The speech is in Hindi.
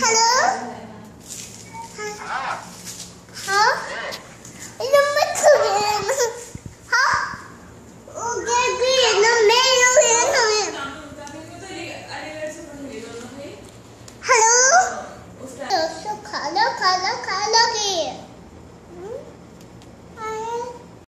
हेलो हाँ हाँ नंबर तो गया ना हाँ ओ गया भी ना मैं लो गया ना मैं हेलो खा लो खा लो खा लो